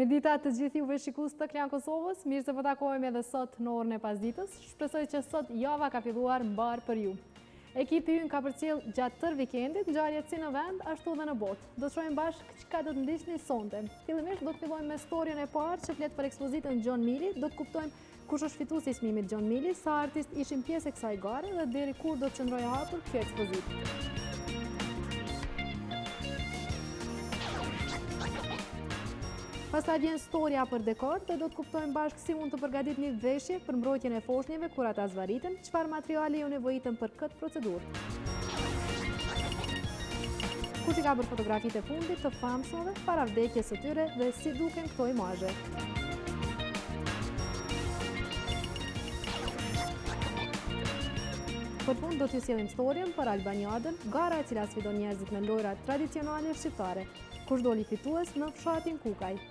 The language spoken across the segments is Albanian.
Mirëdita të gjithë juve shikues të Klan Kosovës, mirë se po takohemi edhe sot në orën e pasdites, shpresoj që sot java ka filluar mbarë për ju. Ekipi ynë ka përcjellë gjatë tërë vikendit ngjarjet si në vend ashtu dhe në botë. Do të shohim bashkë çka do të ndiqni sonte. Fillimisht do të fillojmë me storien e parë që flet për ekspozitën Gjon Mili, do të kuptojmë kush është fituesi i çmimit Gjon Mili, sa artistë ishin pjesë e kësaj gare dhe deri kur do të qëndrojë e hapur kjo ekspozitë. Pastaj vjen storja për dekor dhe do të kuptojmë bashkë Si mund të përgatitni veshje për mbrojtjen e foshnjeve kur ata zvarriten, çfarë materiale ju nevojiten për këtë procedurë? Kush i ka bërë fotografitë e fundit të famshmëve, para vdekjes së tyre dhe si duken këto imazhe? Për fund do t'ju sjellim storjen për Albaniadën, gara e cila sfidon njerëzit me lojra tradicionale shqiptare, kush doli fitues në fshatin Kukaj.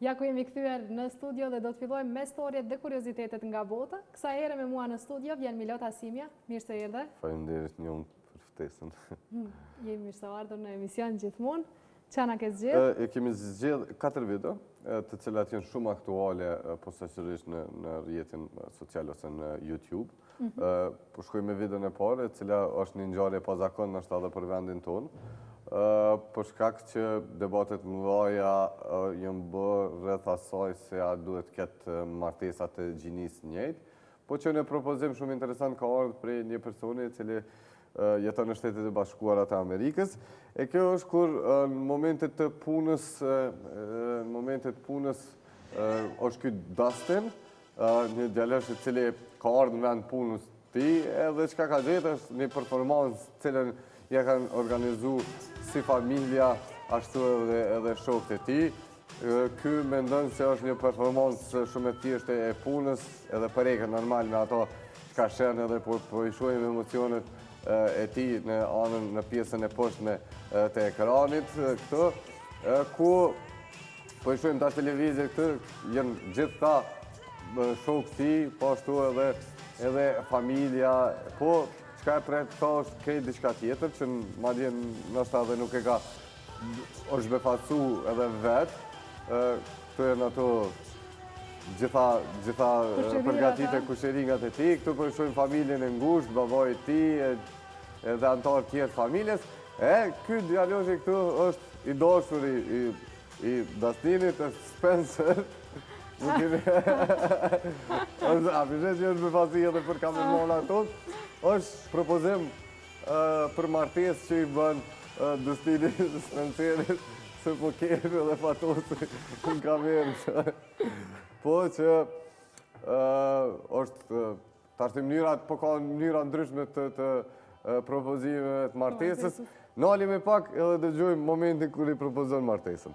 Ja ku jemi kthyer në studio dhe do të fillojmë me storjet dhe kuriozitetet nga bota. Kësaj here me mua në studio vjen Milot Hasimja. Mirë se erdhe. Faleminderit njom për ftesën. Je mirë se ardhur në emision gjithmonë. Ça na ke zgjedh? E kemi zgjedh katër video, të cilat janë shumë aktuale posaçërisht në rrjetin social ose në YouTube. Po shkoj me videon e parë, e cila është një ngjarje e pazakontë ndoshta edhe për vendin tonë. Ë për shkak që debate të mëdha janë bërë rreth asaj se a duhet të ketë martesa të gjinisë së njëjtë. Po qe një propozim shumë interesant ka ardhur prej një personi i cili jeton në Shtetet e Bashkuara të Amerikës. E kjo është kur në momentet të punës, në momentet të punës është ky Dustin, Një djalosh i cili ka ardh në vend të punës tij, edhe çka ka gjet është një performancë të cilën ia kanë organizu si familja, ashtu edhe shokët e tij. Ky mendon se është një performancë shumë e thjeshtë e punës, edhe preket normal me ato çka sheh edhe po, po i shohim emocionet e tij në anën në pjesën e poshtme të ekranit. Këtu, ku Po i shohim tash te lëvizjet këto, janë gjithë këta shokët e tij, po ashtu edhe edhe familja, po çka e pret këta është krejt diçka tjetër, që madje nashta edhe nuk e ka është befasu edhe vetë, këtu janë ato gjitha përgatitjet e kushërinjat e tij, këtu po i shohim familjen e ngushtë, babai i tij, edhe anëtarë tjerë të familjes, E, ky djaloshi këtu është i dashuri i, i Dastinit, është Spencer. Nuk kemi... është, a, përshë që është me fasi edhe për kameramanat është propozim për martesë që i bën Dastini Spencerit, se po kemi edhe Fatosin në kamerë. Po që është Tash mënyrat, po ka mënyra t'ndryshme të të propozimeve të martesës. Nalemi pak edhe dëgjojmë momentin kur i propozon martesën.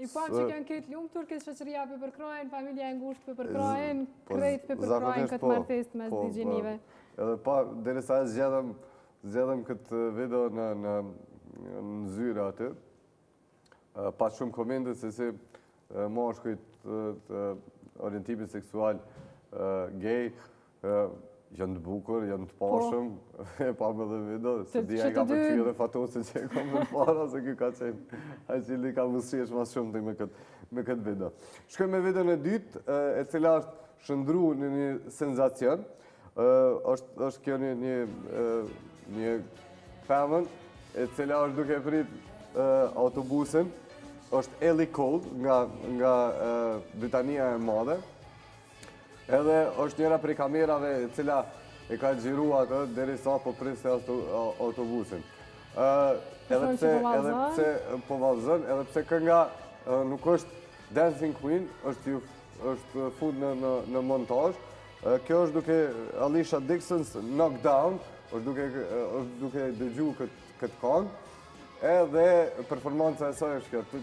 I pa që kokan të lumtur, këta shoqëria po i përkrahin, familja e ngushtë po i përkrahin, po, krejt po i përkrahin këtë po, martesë mes dy gjinive. Edhe pa, derisa e zgjedhëm, zgjedhëm këtë video në, në, në zyre aty, pashë shumë komente se si mashkujt të orientimit seksual gej, Janë të bukur, janë të pashëm, po. e pamë edhe video, se dhja i ka përqyr edhe Fatosin që e kemi para, se kjo ka qenë, a që li ka mësri edhe ma shumë të me këtë video. Shkoj me videon e dytë, e cila është shndërru në një senzacion, është kjo një një një femën, e cila është duke e prit autobusin, është Ellie Cole nga Britania e Madhe, Edhe është njëra prej kamerave e cila e ka xhiru atë derisa po priste autobusin. Edhe pse edhe pse po vallëzon, edhe pse kënga nuk është Dancing Queen, është është fut në në në montazh. Kjo është duke Alicia Dixon's Knockdown, është duke është duke dëgju këtë këtë këngë. Edhe performanca e saj është kjo.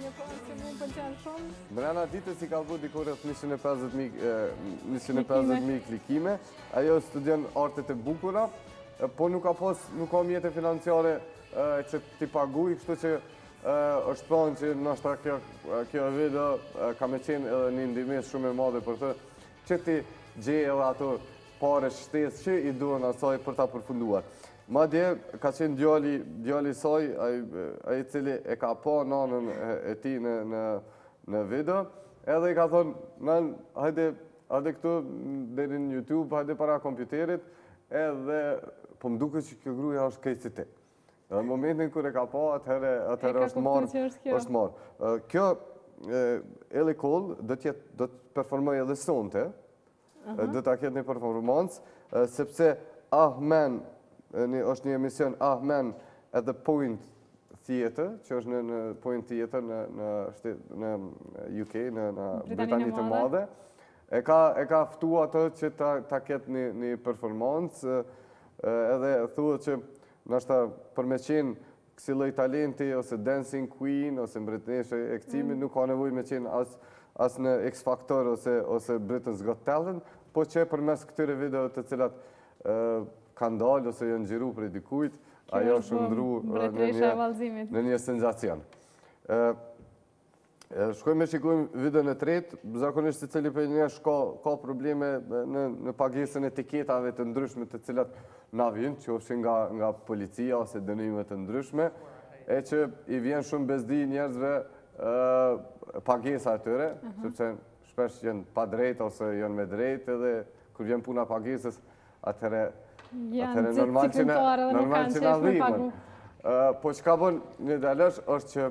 Një kohë që mund për qenë shumë. Mrena ditës i ka bë diku rreth 150.000 klikime. Ajo studion artet e bukura, po nuk ka pos, nuk ka mjete financiare që t'i paguj, kështu që është thonë që noshta kjo video ka me qenë edhe një ndihmesë shumë e madhe për të. Që t'i gjejë edhe ato pare shtesë që i duhen asaj për ta përfunduar. Madje, ka qenë djali, djali i saj, ai, ai i cili e ka pa nanën e tij në, në, në video, edhe i ka thonë, nanë, hajde, hajde këtu, deri në YouTube, hajde para kompjuterit, edhe, po më duket që kjo gruaja është krejt si ti. Në momentin kur e ka pa, atëherë atëherë është marrë. është marrë. Kjo, Eli Kohl, do të performojë edhe sonte, do të ketë një performancë, sepse Ahmen, është një emision Ahmen at the Point Theater, që është në Point Theater në UK, në Britaninë e Madhe, E ka e ka ftu atë që ta ta ketë një një performancë, edhe thuhet që ndoshta për me qenë kësi lloj talenti ose dancing queen ose mbretëreshë e kcimit nuk ka nevojë me qenë as as në X Factor ose ose Britain's Got Talent, po që përmes këtyre videove të cilat kanë dalë ose janë xhiru prej dikujt, ajo është shndrru në një në një senzacion. Shkojmë e shikojmë videon e tretë, zakonisht secili prej nesh ka, ka probleme në, në pagesën e tiketave të ndryshme të cilat na vijnë, qofshin nga, nga policia ose dënime të ndryshme, e që i vjen shumë bezdi njerëzve e, pagesa e tyre, uh mhm. -huh. sepse shpesh janë pa të drejtë ose janë me të drejtë edhe kur vjen puna e pagesës, atëherë, atëherë normal që na, normal që na dhimben. Po çka ka bo një djalosh është që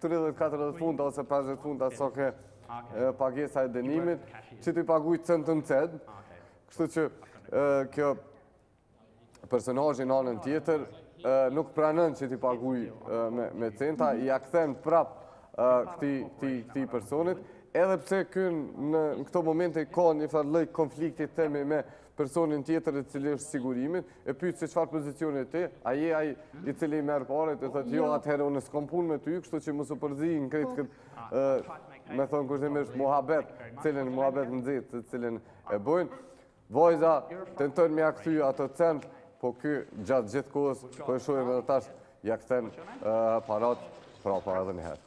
30, 40 funta ose 50 funta sa ke pagesa e dënimit, që t'i paguajë cent në cent, kështu që kjo personazhi në anën tjetër nuk pranon që t'i paguajë me centa, ia kthen prapë këtij personit, edhe pse këtu në këto momente ka një farë lloj konflikti të themi me personin tjetër i cili është sigurimi, e pyet se çfarë pozicioni ti, a je ai i cili i merr paret, e thotë jo, jo. atëherë unë s'kom punë me ty, kështu që mos u përzi në krejt këtë, me thonë kushtimisht, muhabet, të cilin muhabet nxit, të cilin e bojnë. Vajza tenton me ia kthy ato centë, po ky gjatë gjithë kohës, po e shohim edhe tash, ia kthen paret prapa edhe njëherë.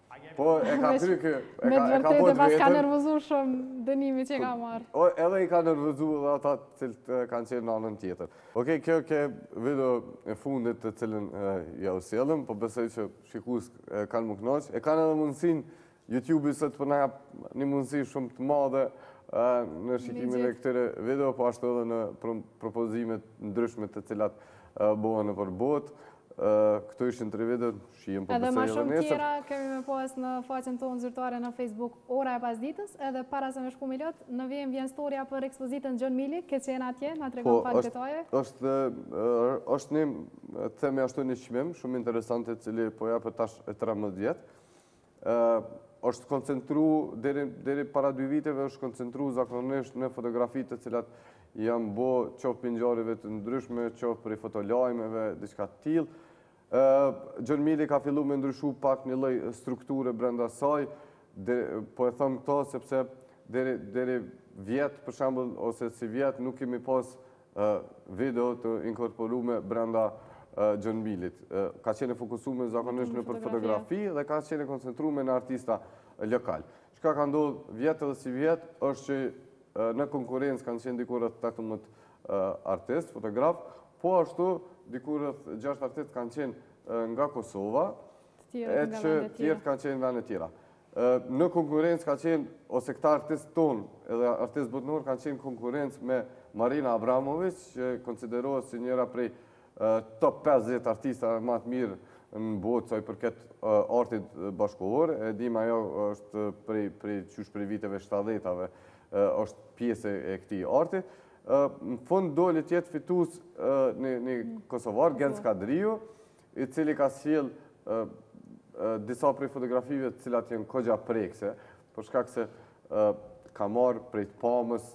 Po, e ka kry kjo. Me të vërtet e paska nervozu shumë dënimi që ka marrë. O, edhe i ka nervozu dhe ata të cilët kanë qenë në anën tjetër. Oke, kjo ke video e fundit të cilën jau sollëm, po besoj që shikuesit kanë me u knaq. E kanë edhe mundësinë YouTube-i sot po na jep një mundësi shumë të madhe në shikimin e këtyre videove, po ashtu edhe në propozime të ndryshme të cilat bëhen nëpër botë. Oke, Këto ishin tri videot, shihemi po përsëri edhe nesër. Edhe ma shumë tjera kemi me pas në faqen tonë zyrtare në Facebook Ora e Pasdites, edhe para se me shku Milot, në vijim vjen storja për ekspozitën Gjon Mili, ke qenë atje, na tregon po, pak detaje. është, është një, të themi ashtu një çmim, shumë interesant, i cili po jepet tash e 13 vjet, është koncentru, deri para dy viteve është koncentru zakonisht në fotografi të cilat janë bo qoftë prej ngjarjeve të ndryshme, qoftë prej fotolajmeve, diçka të tillë. Gjon Mili ka fillu me ndryshu pak një lloj strukture brenda saj, po e thom këtë sepse deri vjet për shembull, ose sivjet nuk kemi pas video të inkorporume brenda Gjon Milit. Ka qenë e fokusume zakonisht nëpër fotografi dhe ka qenë e koncentrume në artista lokalë. Çka ka ndodhë vjet edhe sivjet, është që në konkurrencë kanë qenë diku rreth 18 artistë, fotografë, po ashtu diku rreth 6 artistë kanë qenë nga Kosova, e që tjerët kanë qenë nga vendet tjera. Në konkurrencë kanë qenë, ose këta artistë tonë, edhe artistë botënorë, kanë qenë konkurrencë me Marina Abramovic, që konsiderohet si njëra prej top 50 artistave ma të mirë në botë, sa i përket artit bashkëkohor. E dimë ajo është prej qysh prej viteve shtatëdhetave, është pjesë e këtij arti. Në fund doli të jetë fitus një kosovar, Genc Kadriu, i cili ka sjellë disa prej fotografive të cilat janë koxha prekëse, për shkak se ka marrë prej të pamës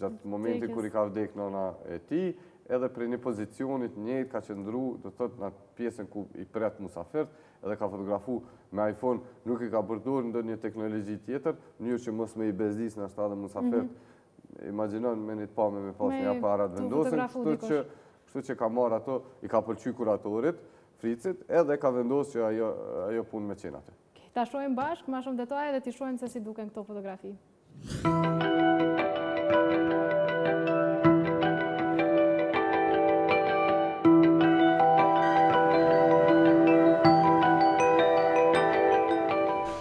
gjatë momentit kur i ka vdek nana e tij, edhe prej një pozicioni të njëjtë ka qëndru, do të thotë në pjesën ku i pret musafirët, edhe ka fotografu me iPhone, nuk i ka përdor ndonjë teknologji tjetër, në mënyrë që mos me i bezdis ndoshta edhe musafirët, mhm. imagjinon me një të pame me pas një aparat vendosin, kështu që Kështu që ka marrë ato, i ka pëlqy kuratorit, Fricit, edhe ka vendosë që ajo punë me qenë aty. Ta shohim bashkë, ma shumë detaje dhe t'i shohim se si duken këto fotografi.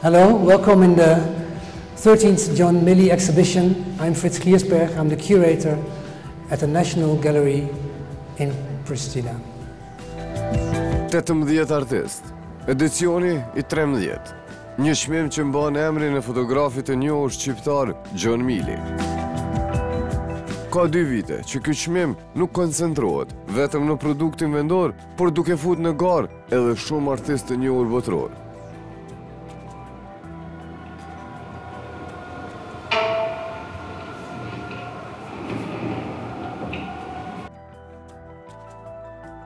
Hello, welcome in the 13th Gjon Mili exhibition. I'm Fritz Gierstberg, I'm the curator. at the National Gallery in Pristina. Tetëmbëdhjetë artistë, edicioni i trembëdhjetë, një çmim që mban emrin e fotografit të njohur shqiptar Gjon Mili. Ka dy vite që ky çmim nuk koncentrohet vetëm në produktin vendor, por duke fut në garë edhe shumë artistë të njohur botërorë.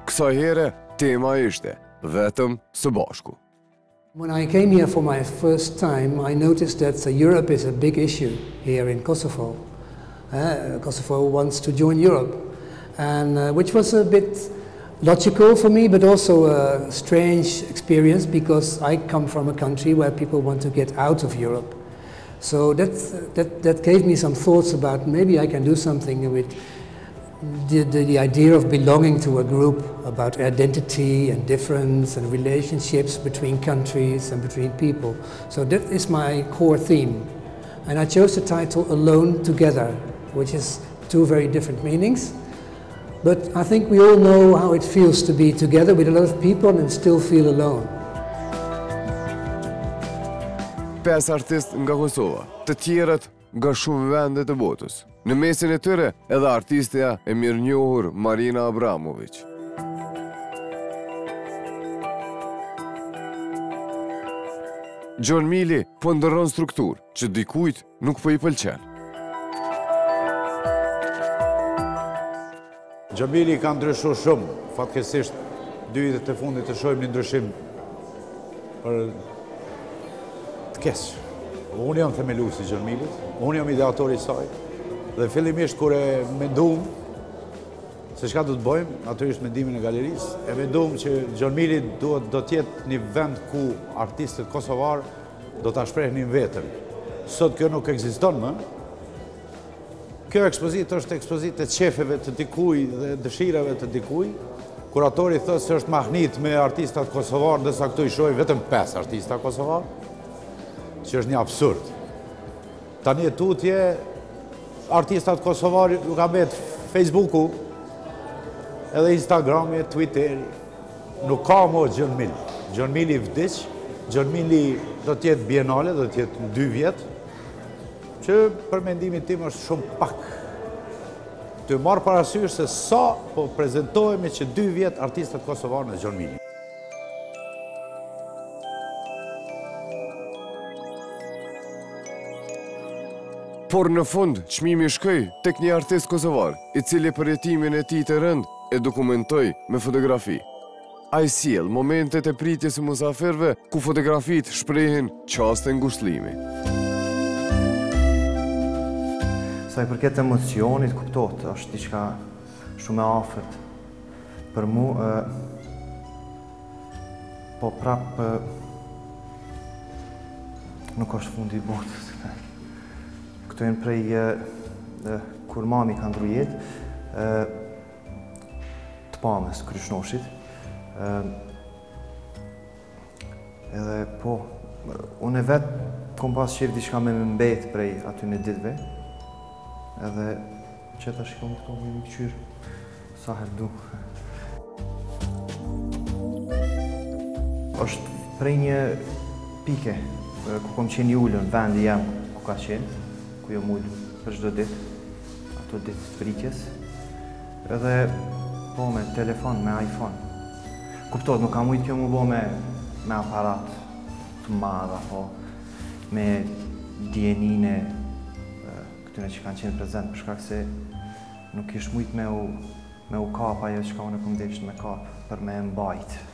Kësa here, tema ishte, vetëm së bashku. When I came here for my first time, I noticed that the Europe is a big issue here in Kosovo. Uh, Kosovo wants to join Europe, and uh, which was a bit logical for me, but also a strange experience because I come from a country where people want to get out of Europe. So that, that, that gave me some thoughts about maybe I can do something with the, the, the, idea of belonging to a group about identity and difference and relationships between countries and between people. So that is my core theme. And I chose the title Alone Together, which is two very different meanings. But I think we all know how it feels to be together with a lot of people and still feel alone. Pesë artist nga Kosova, të tjerët nga shumë vende të botës, në mesin e tyre edhe artistja e mirënjohur Marina Abramovic. Gjon Mili po ndërron strukturë që dikujt nuk po i pëlqen. Gjon Mili ka ndryshu shumë, fatkeqësisht dy vitet e fundit të shohim një ndryshim për të keq. Unë jam themeluesi i Gjon Milit, unë jam ideatori i saj dhe fillimisht kur e menduam se çka do të bëjmë, natyrisht mendimin e galerisë, e menduam që Gjon Mili duhet do të jetë një vend ku artistët kosovarë do ta shprehnin veten. Sot kjo nuk ekziston më, Kjo ekspozitë është ekspozitë e qejfeve të dikujt dhe dëshirave të dikujt. Kuratori thotë se është mahnit me artistat kosovarë, ndërsa këtu i shoh vetëm 5 artista kosovarë, që është një absurd. Tani e tutje, artistat kosovarë u ka mbetë Facebooku, edhe Instagrami, Twitteri, nuk ka mo Gjon Mili. Gjon Mili vdiq, Gjon Mili do të jetë bienale, do të jetë në dy vjet, Që për mendimin tim është shumë pak. Ti marr parasysh se sa po prezentohemi çdo dy vjet artistat kosovarë në Gjon Mili. Por në fund, çmimi shkoi tek një artist kosovar, i cili përjetimin e tij të rëndë e dokumentoi me fotografi. Ai sjell momentet e pritjes së mysafirëve, ku fotografitë shprehin çaste ngushëllimi. Sa i përket emocionit, kuptot, është diçka shumë e afërt. Për mu, po prap nuk është fundi i botës. Këto jonë prej kur mami ka ndrru jetë, të pamës kryeshnoshit. Edhe po, unë vetë kom pas qejf diçka me m'mbet prej atyne ditëve. Edhe qetash i kom këto me i këqyr sa herë du. është prej një pike ku kom qenë i ulun, vendi jem ku ka qenë, ku jom ul për çdo ditë. Ato ditë të pritjes, edhe bo me telefon, me iPhone. Kuptot, nuk kam mujtë kjo m'u bo me, me aparat të madh, po me dijeninë e këtyne që kanë qenë prezent, për shkak se nuk kish mujtë me u, me u kap ajo çka unë e kom dasht me kap për me e mbajt.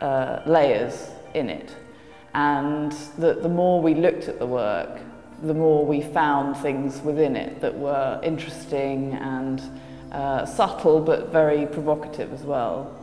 uh, layers in it. And that the more we looked at the work, the more we found things within it that were interesting and uh, subtle but very provocative as well.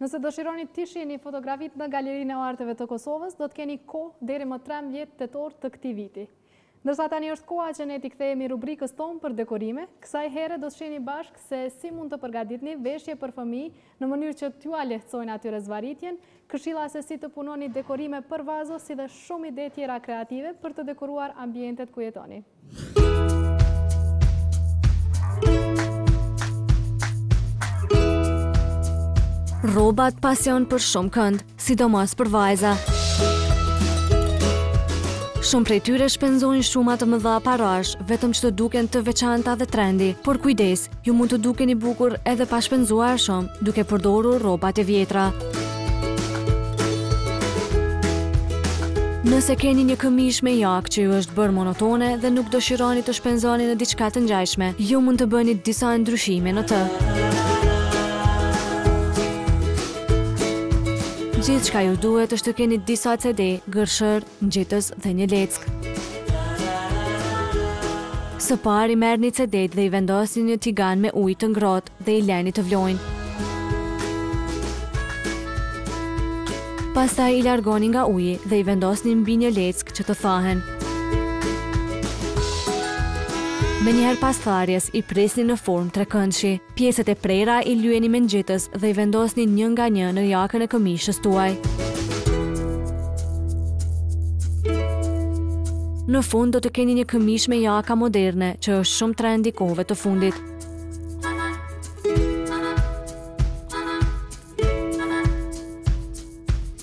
Nëse dëshironi t'i shihni fotografitë në Galerinë e Arteve të Kosovës, do të keni kohë deri më trembëdhjetë tetor të këtij viti. Ndërsa tani është koha që ne t'i kthehemi rubrikës tonë për dekorime, kësaj here do të shihni bashkë se si mund të përgatitni veshje për fëmijë në mënyrë që t'ua lehtësojnë atyre zvarritjen, këshilla se si të punoni dekorime për vazo si dhe shumë ide tjera kreative për të dekoruar ambientet ku jetoni. Rrobat pasion për shumë kënd, sidomos për vajza. Shumë prej tyre shpenzojnë shuma të mëdha parash, vetëm që të duken të veçanta dhe trendi. Por kujdes, Ju mund të dukeni bukur edhe pa shpenzuar shumë, duke përdorur rrobat e vjetra. Nëse keni një këmishë me jakë që ju është bërë monotone dhe nuk dëshironi të shpenzoni në diçka të ngjashme, ju mund të bëni disa ndryshime në të. Gjithçka ju duhet është të keni disa CD, gërshër, ngjitës dhe një leckë. Së pari merrni cedetë dhe i vendosni një tigan me ujë të ngrohtë dhe i leni të vlojnë. Pastaj i largoni nga uji dhe i vendosni mbi një leckë që të thahen. Menjëherë pas tharjes i preni në formë trekëndshi. Pjesët e prera i lyeni me ngjitës dhe i vendosni një nga një në jakën e këmishës tuaj. Në fund do të keni një këmishë me jaka moderne që është shumë trendi kohëve të fundit.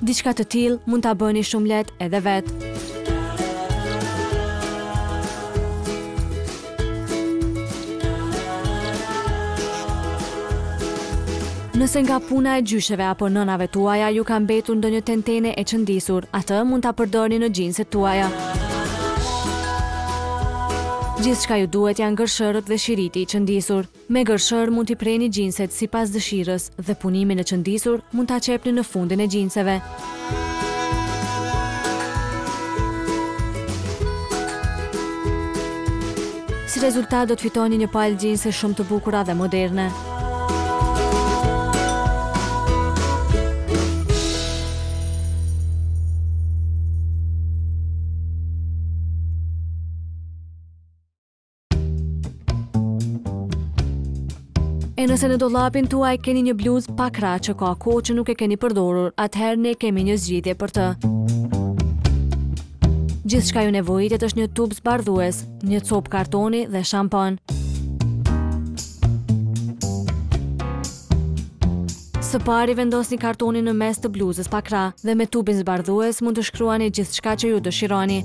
Diçka të tillë mund ta bëni shumë lehtë edhe vetë. Nëse nga puna e gjysheve apo nënave tuaja ju ka mbetur ndonjë tentene e qëndisur, atë mund ta përdorni në xhinset tuaja. Gjithçka ju duhet janë gërshërët dhe shiriti i qëndisur. Me gërshërë mund t'i preni xhinset sipas dëshirës dhe punimin e qëndisur mund ta qepni në fundin e xhinseve. Si rezultat do të fitoni një palë xhinse shumë të bukura dhe moderne. E nëse në dollapin tuaj keni një bluzë pa krah që ka kohë që nuk e keni përdorur, atëherë ne kemi një zgjidhje për të. Gjithçka ju nevojitet është një tub zbardhues, një copë kartoni dhe shampon. Së pari vendosni kartonin në mes të bluzës pa krah dhe me tubin zbardhues mund të shkruani gjithçka që ju dëshironi.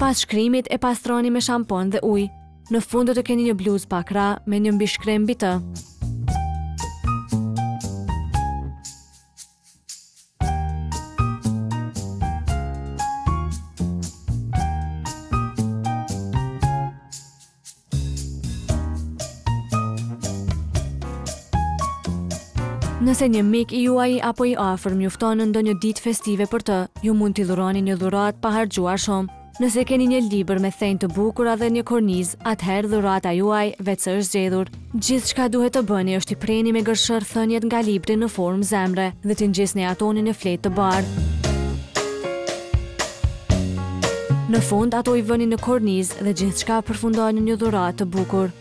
Pas shkrimit e pastroni me shampon dhe ujë. Në fund do të keni një bluzë pa krah me një mbishkrim mbi të. Nëse një mik i juaj apo i afërm ju fton në ndonjë ditë festive për të, ju mund t'i dhuroni një dhuratë pa harxhuar shumë. Nëse keni një libër me thënie të bukura dhe një kornizë, atëherë dhurata juaj veçse është zgjedhur. Gjithçka duhet të bëni është t'i preni me gërshërë thëniet nga libri në formë zemre dhe t'i ngjisni ato në një fletë të bardhë. Në fund ato i vëni në kornizë dhe gjithçka përfundon në një dhuratë të bukur.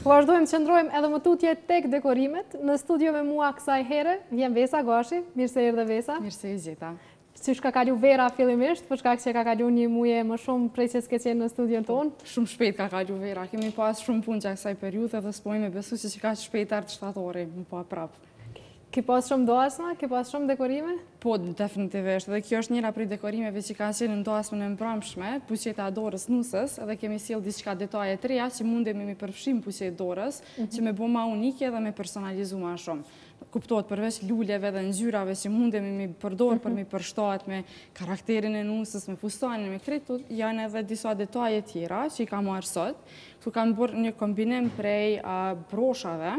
Po vazhdojmë të qëndrojmë edhe më tutje tek dekorimet. Në studio me mua kësaj here, vjen Vesa Gashi. Mirë se erdhe Vesa. Mirë se ju gjeta. Si t'ka kalu vera fillimisht, për shkak që ka kalu një muaj e më shumë prej që s'ke qenë në studion tonë? Shumë shpejt ka kalu vera, kemi pas shumë punë gjatë kësaj periudhe dhe s'po me besu që që ka shpejt erdh shtatori, me u pa prapë. Ki pas shumë dasma, ki pas shumë dekorime? Po, definitivisht, dhe kjo është njëra prej dekorimeve që ka qenë në dasmën e mbramshme, buqeta e dorës nusës, dhe kemi sjell diçka detaje të reja që mundemi mi përfshi n'buqetë t'dorës, mhm. që me bo ma unike dhe me personalizu ma shumë. Kuptohet përveç luleve dhe ngjyrave që mundemi mi përdorë për mhm. mi përshtatë me karakterin e nusës, me fustanin, me krejt, janë edhe disa detaje tjera që i kam marrë sot, ku kam bërë një kombinim prej broshave,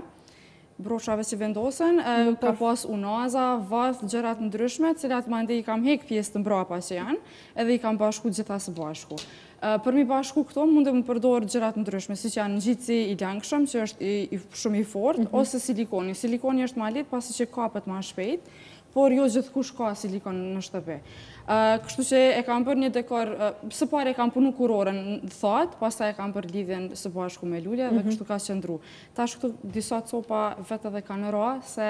broshave që vendosen, ka pas unaza, vathë, gjëra t'ndryshme, t'cilat mandej i kam hek pjesët e mbrapa që janë, edhe i kam bashku gjitha së bashku. Për mi bashku këto mundem me përdorë gjëra t'ndryshme, siç janë ngjitësi i lëngshëm, që është shumë i fort, mhm. ose silikoni. Silikoni është ma i lehtë, pasi që kapet ma shpejt, por jo gjithkush ka silikon në shtëpi. Kështu që e kam bërë një dekor, së pari e kam punu kurorën në t'thatë, pastaj e kam bërë lidhjen së bashku me lule dhe mhm. kështu ka qëndru. Tash këtu disa copa vetë edhe kanë ra, se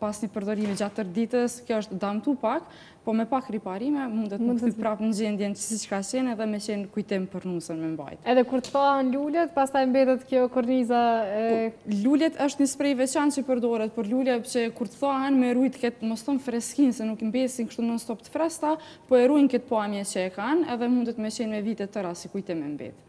pas një përdorimi gjatë tërë ditës, kjo është damtu pak, Po me pak riparime mundet me kthye prapë në gjendjen siç ka qenë edhe me qenë kujtim për nusën me mbajt. Edhe kur thahen lulet, pastaj mbetet kjo korniza e... Po, lulet është një sprej i veçantë që përdoret për lule që kur të thahen me rujt këtë mos t'thom freskinë se nuk mbesin kështu non stop të freskëta, po e rujnë këtë pamje që e kanë edhe mundet me qenë me vite tëra si kujtim me mbetë.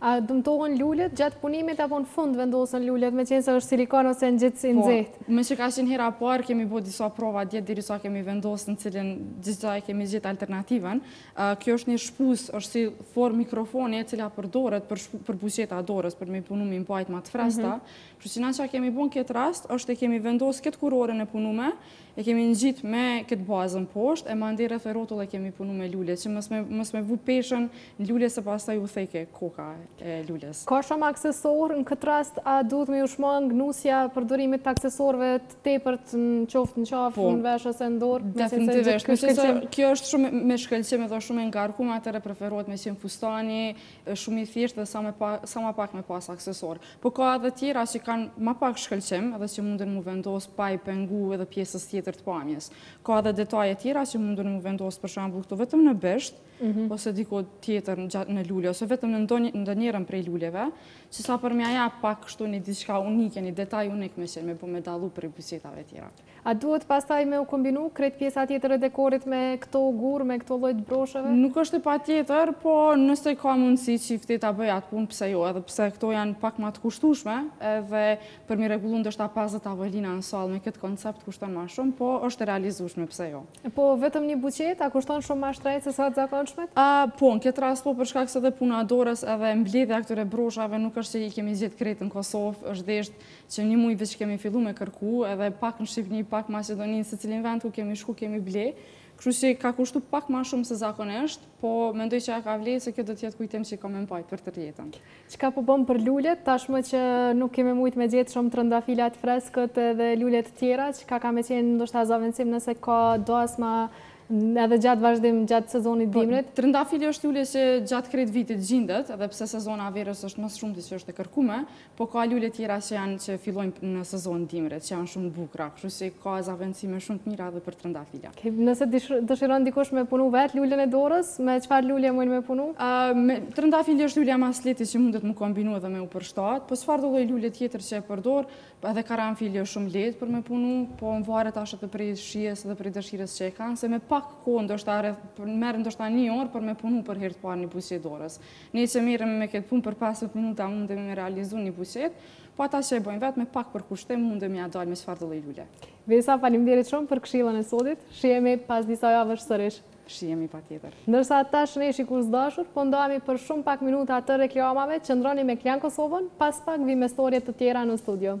A dëmtohen lulet gjatë punimit apo në fund vendosen lulet, meqenëse është silikon ose ngjitës i nxehtë? Po, meqë ka qenë hera e parë, kemi bo disa prova dhjetë, derisa kemi vendosë në cilin gjithë gjaj kemi gjithë alternativën. Kjo është një shpuzë, është si formë mikrofoni e cila përdoret për buqeta dorës, për me punu me i mbajt ma të freskëta. Mhm. Çka na kemi bo në këtë rast, është e kemi vendosë këtë kurorën e punume, E kemi ngjit me këtë bazën poshtë e mandej rreth rrotull e kemi punu me lule që mos me mos me vu peshën n'lule se pastaj u thejke koka e lules. Ka shumë aksesorë n'këtë rast a duhet me ju shmangë nusja përdorimit t'aksesorëve t'tepërt n'qoftë n'qafë, n'vesh ose n'dorë, me qenë se gjithë ky shkëlqim. Kjo është shumë me shkëlqim edhe shumë e ngarkume atëhere preferohet me qenë fustani shumë i thjeshtë dhe sa me pa sa ma pak me pas aksesorë. Por ka edhe tjera që kanë ma pak shkëlqim dhe që munden mu vendos pa i pengu edhe pjesës tjetër të pamjes. Ka edhe detaje tjera që munden mu vendos për shambull këtu vetëm në bisht, mhm. ose diko tjetër në lule, ose vetëm në ndonjërën prej luleve, që sa për me ja pak kështu një diçka unike, një detaj unik me qenë, me bo me dallu prej buqetave tjera. A duhet pastaj me u kombinu krejt pjesa tjetër e dekorit me këto gurë, me këto lloj të brosheve? Nuk është e patjetër, po nëse ka mundësi çifti ta bëjë atë punë pse jo, edhe pse këto janë pak ma të kushtueshme, edhe për mi rregullu ndoshta pesë tavolina në sallë me këtë koncept kushton ma shumë, po është e realizueshme pse jo. Po vetëm një buqetë, a kushton shumë ma shtrejtë se sa të zakonshmet? Po, në këtë rast po, për shkak se edhe puna e dorës edhe mbledhja e këtyre broshave nuk është që i kemi gjetë krejt në Kosovë, është thjesht Që një muj veç kemi fillu me kërku, edhe pak në Shqipni, pak në Maqedoni, në secilin vend ku kemi shku kemi ble, kështu që ka kushtu pak ma shumë se zakonisht, po mendoj që e ka vlejt se kjo do të jetë kujtim që i ka me mbajt për tërë jetën. Çka po bëmë për lulet, tashmë që nuk kemi mujt me gjetë shumë trëndafila të freskët edhe lule të tjera, çka ka me qenë ndoshta zavendësim nëse ka dasma edhe gjatë vazhdim gjatë sezonit po, dimrit? Trëndafili është lule që gjatë krejt vitit gjindet, edhe pse sezona verës është më së shumti të që është e kërkume, Po ka lule tjera që janë që fillojnë në sezon dimrit, që janë shumë të bukura, kështu që ka zavendësime shumë të mira edhe për trëndafila. Nëse dëshiron dikush me punu vetë lulen e dorës, me çfarë lule mund me punu? Trëndafili është lulja ma e lehtë që mundet me kombinu edhe me u përshtat, po çfarëdo lloj lule tjetër që e përdor, edhe karanfili është shumë lehtë për me punu, po varet tash edhe prej shijes dhe prej dëshirës që e kanë, se me pak kohë ndoshta merr ndoshta një orë për me punu për herë të parë një buqetë dorës. Ne që merremi me këtë punë për pesëmbëdhjetë minuta mundemi me realizu një buqetë, po ata që e bëjnë vetë me pak përkushtim munden me ja dalë me çfarëdo lloj lule. Vesa, faleminderit shumë për këshillën e sotit. Shihemi pas disa javësh sërish. Shihemi patjetër. Ndërsa tash ne shikues të dashur, po ndahemi për shumë pak minuta të reklamave, qëndroni me Klan Kosovën, pas pak vijmë me storje të tjera në studio.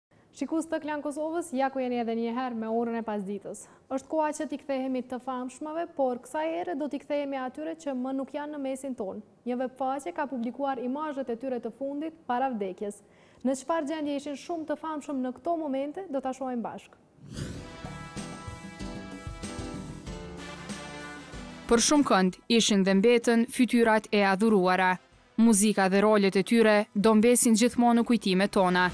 Shikus të Klan Kosovës, ja ku jeni edhe një herë me orën e pasditës. Është koha që t'i kthehemi të famshmëve, por kësaj here do t'i kthehemi atyre që më nuk janë në mesin tonë. Një webfaqe ka publikuar imazhet e tyre të fundit para vdekjes. Në çfarë gjendje ishin shumë të famshëm në këto momente, do ta shohim bashkë. Për shumë kënd, ishin dhe mbeten fytyrat e adhuruara. Muzika dhe rolet e tyre do mbesin gjithmonë në kujtimet tona.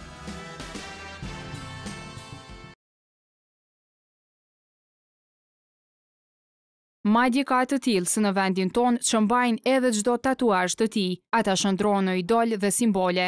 Madje ka të tillë edhe në vendin tonë që mbajnë edhe çdo tatuazh të tij. Ata shndërrohen në idolë dhe simbole.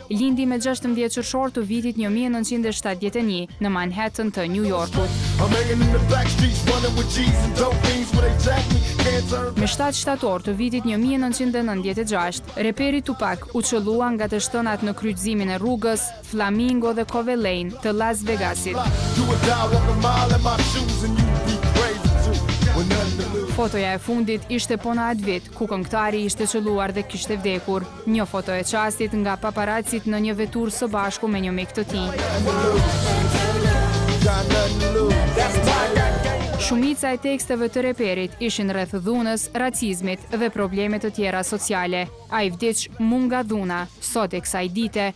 Lindi me gjashtëmbëdhjetë qershor të vitit një mijë e nëntëqind e shtatëdhjetë e një, në Manhattan të Nju Jorkut. Me shtatë shtator të vitit një mijë e nëntëqind e nëntëdhjetë e gjashtë, reperi Tupac u qëllua nga të shtënat në kryqëzimin e rrugës Flamingo dhe Koval Lane të Las Vegasit. Fotoja e fundit ishte po në atë vit, ku këngëtari ishte qëlluar dhe kishte vdekur. Një foto e çastit nga paparacit në një veturë së bashku me një mik të tij. Shumica e teksteve të reperit ishin rreth dhunës, racizmit dhe probleme të tjera sociale. Ai vdiq mu nga dhuna, sot e kësaj dite,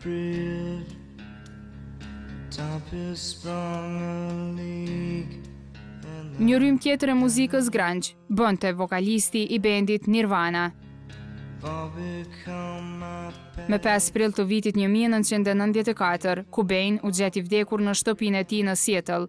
bridge Tarp has sprung a leak Një rrymë tjetër e muzikës grunge bënte vokalisti i bendit Nirvana. Me 5 prill të vitit 1994, Cobain u gjet i vdekur në shtëpinë e tij në Seattle,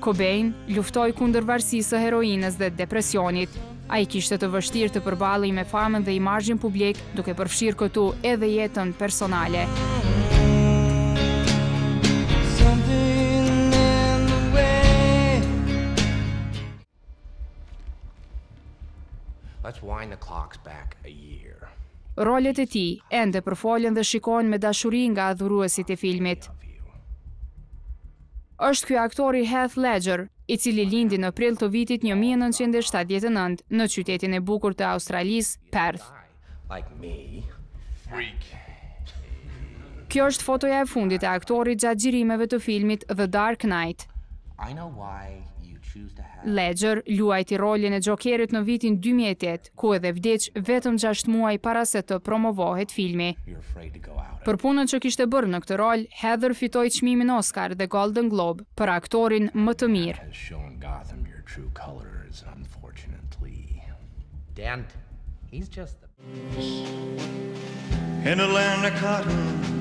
Cobain luftoi kundër varësisë së heroinës dhe depresionit. Ai kishte të vështirë të përballej me famën dhe imazhin publik, duke përfshirë këtu edhe jetën personale. Rolet e tij ende përfolen dhe shikohen me dashuri nga adhuruesit e filmit. Është ky aktori Heath Ledger, i cili lindi në prill të vitit një mijë e nëntëqind e shtatëdhjetë e nëntë në qytetin e bukur të Australisë, Perth. Kjo është fotoja e fundit e aktorit gjatë xhirimeve të filmit The Dark Knight. Ledger luajti rolin e Jokerit në vitin dy mijë e tetë ku edhe vdiq vetëm gjashtë muaj para se të promovohet filmi. Për punën që kishte bërë në këtë rol, Heather fitoi çmimin Oscar dhe Golden Globe për aktorin më të mirë. Dent, he's just the... in the land of cotton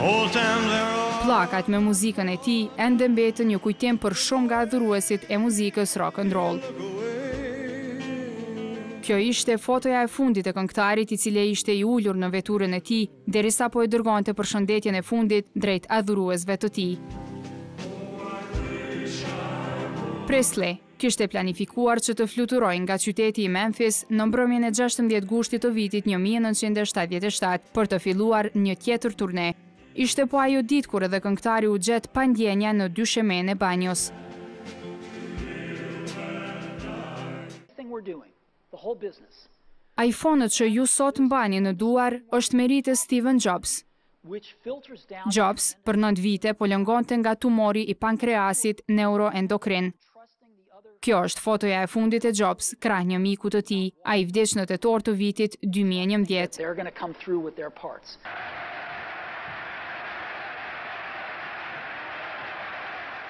Old times there are Pllakat me muzikën e tij ende mbetën një kujtim për shumë nga adhuruesit e muzikës rock and roll. Kjo ishte fotoja e fundit e këngëtarit i cili ishte i ulur në veturën e tij derisa po e dërgonte përshëndetjen e fundit drejt adhuruesve të tij. Presley kishte planifikuar që të fluturojë nga qyteti i Memphis në mbrëmjen e gjashtëmbëdhjetë gushtit të vitit një mijë e nëntëqind e shtatëdhjetë e shtatë për të filluar një tjetër turne. Ishte po ajo ditë kur edhe këngëtari u gjet pa ndjenja në dyshemenë e banjos. Iphone-ët që ju sot mbani në duar është meritë e Steven Jobs. Jobs, për nëntë vite po lëngonte nga tumori i pankreasit neuroendokrin. Kjo është fotoja e fundit e Jobs krah një miku të tij. Ai vdiq në tetor të vitit dy mijë e njëmbëdhjetë.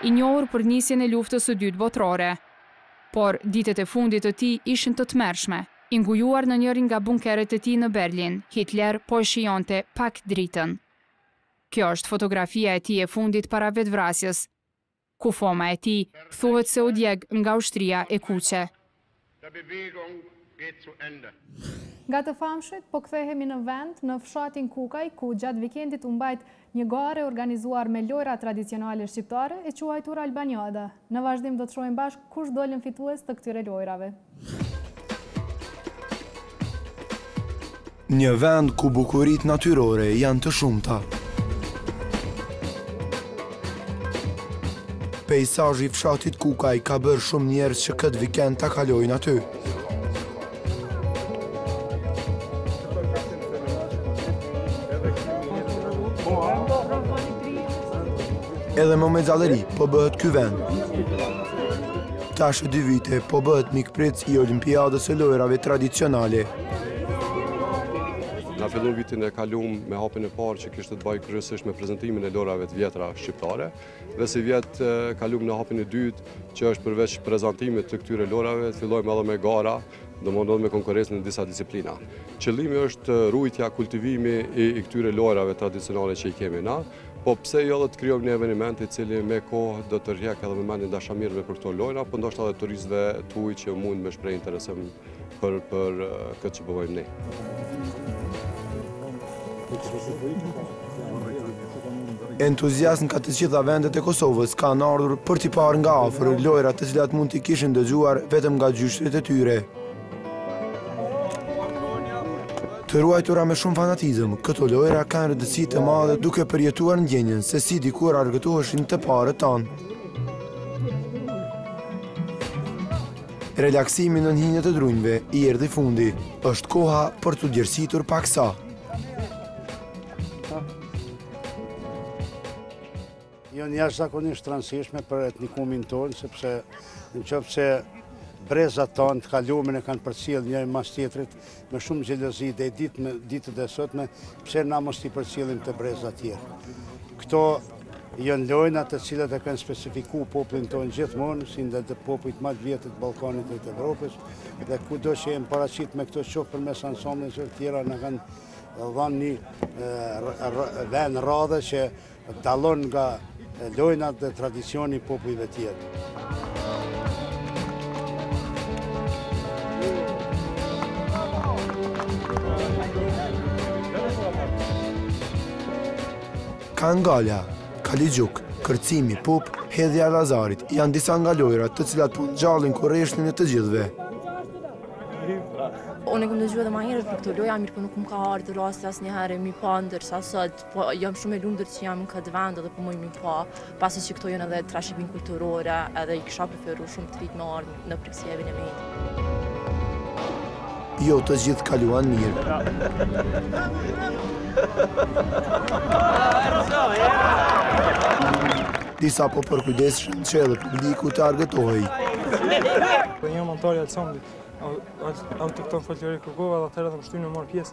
I njohur për nisjen e Luftës së Dytë Botërore. Por, ditët e fundit të tij ishin të tmerrshme. I ngujuar në njërin nga bunkeret e tij në Berlin, Hitler po e shijonte pak dritën. Kjo është fotografia e tij e fundit para vetëvrasjes. kufoma e tij thuhet se u djeg nga Ushtria e Kuqe. Nga të famshmit po kthehemi në vend, në fshatin Kukaj, ku gjatë vikendit u mbajt një garë e organizuar me lojra tradicionale shqiptare, e quajtur Albaniada. Në vazhdim do të shohim bashkë kush dolën fitues të këtyre lojrave. Një vend ku bukuritë natyrore janë të shumta. Peizazhi i fshatit Kukaj ka bërë shumë njerëz që këtë vikend ta kalojnë aty. Edhe më me gjallëri, po bëhet ky vend. Tash dy vite po bëhet mikpritës i Olimpiadës së Lojërave Tradicionale. Na fillum vitin e kalum me hapin e parë që kishte të bajë kryesisht me prezantimin e lojërave të vjetra shqiptare dhe sivjet kalum në hapin e dytë që është përveç prezantimit të këtyre lojërave të fillojmë edhe me gara domethënë me konkurencë në disa disiplina. Qëllimi është rujtja, kultivimi i këtyre lojërave tradicionale që i kemi na Po pse jo dhe të krijojmë një eveniment i cili me kohë do tërhjek edhe vëmendjen dashamirëve për këto lojëra, po ndoshta edhe turistëve të huj që mund me shpreh interesim për këtë që po bojmë ne. Entuziastë nga të gjitha vendet e Kosovës kanë ardhur për t'i parë nga afër lojrat të cilat mund t'i kishin dëgjuar vetëm nga gjyshërit e tyre. Të ruajtura me shumë fanatizëm, këto lojëra kanë rëndësi të madhe duke përjetuar ndjenjën se si dikur argëtoheshin të parët tanë. Relaksimi nën hijet e drunjve i erdhi fundi, është koha për t'u djersitur paksa. Janë jashtëzakonisht të rëndësishme për etnikumin tonë, sepse në qoftë se brezat tonë të kalumen e kanë përcjellë njëri mas tjetrit, me shumë gjelozi deri n'ditë të sotme, pse na mos t'i përcjellim te brezat tjerë. Këto janë lojna të cilat e kanë specifiku popullin tonë gjithmonë, si ndër të popujt ma të vjetër të Ballkanit e të Evropës, dhe kudo që jemi paraqit me këto qoftë përmes ansambleve e tjera na kanë dhanë një vend radhe që Dallon nga lojnat dhe tradicioni i popujve tjerë. Kangalja, kaliguk, kërcimi, pup, hedhja e lazarit, janë disa nga lojërat të cilat po ngjallin kureshtjen e të gjithëve. Unë e kam dëgju edhe ma herët për këto lojëra, mirëpo po nuk më ka ardhë rasti asnjëherë me i pa ndërsa sot. Po jam shumë e lumtur që jam në këtë vend edhe po muj me i pa, pasi që këto janë edhe trashëgimi kulturore, edhe i kisha preferuar shumë të rinjt me ardhur në Prekaz edhe me i. Jo të gjithë kaluan mirë. Disa po përkujdeseshin që edhe publiku të argëtohej. Po një montori e cëmbit, autokton folklori kërkova dhe atëherë edhe më shtynë me marrë pjesë.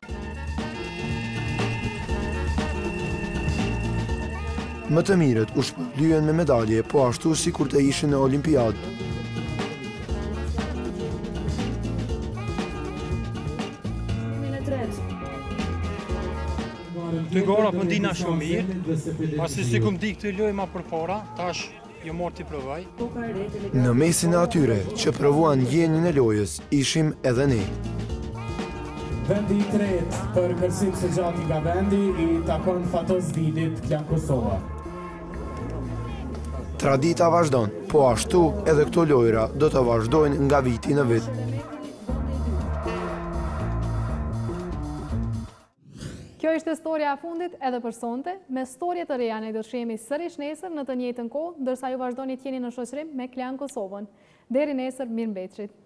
Më të mirët u shpërblyen me medalje, po ashtu sikur të ishin në Olimpiadë. Te gora përndimë po shumë mirë, pasi s'e kemi di këtë lojë ma përpora, tash Jo more ta provoj. Në mesin e atyre që provuan ndjenjën e lojës ishim edhe ne. Vendi i tretë për kërcim së gjati nga vendi i takon Fatos Dilit Klan Kosova. Tradita vazhdon, po ashtu edhe këto lojëra do të vazhdojnë nga viti në vit. Kjo ishte storja e fundit edhe për sonte, me storje të reja ne do të shihemi sërish nesër në të njejtën kohë, ndërsa ju vazhdoni t'jeni në shoqërim me Klan Kosovën. Deri nesër, mirëmbetshit!